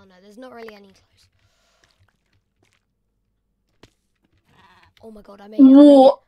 Oh no, there's not really any close. Oh my god, I made it. I made it. What?